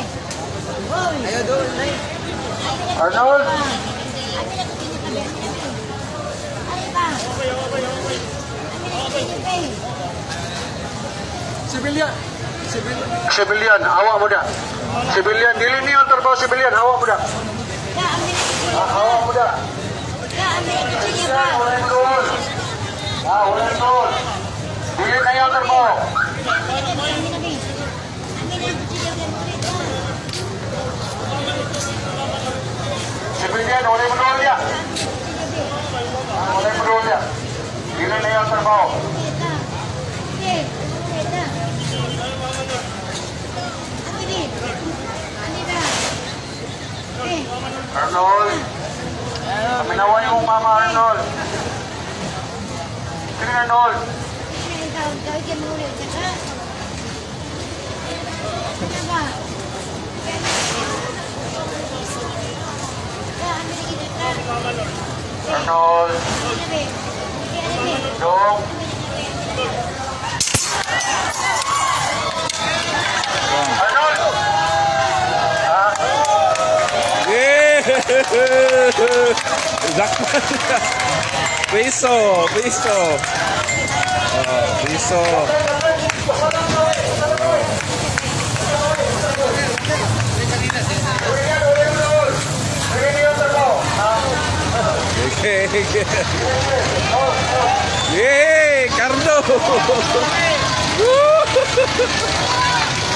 Ayo. Arnold. Civilian. Civilian. Civilian, awak muda. Civilian, dili ni yang terbawah civilian, awak muda. Ah, awak muda. Civilian, boleh turun. Ah, boleh turun. Dili na yang terbawah. lihat, boleh menurun dia. Boleh menurun dia. Kiri layout terbawah. Arnold. Kami naway mong mama Arnold. Kini Arnold. Kini Arnold. sol, do, Zakładka! Wyso, wyso! Wyso! ¡Eh, Carlos!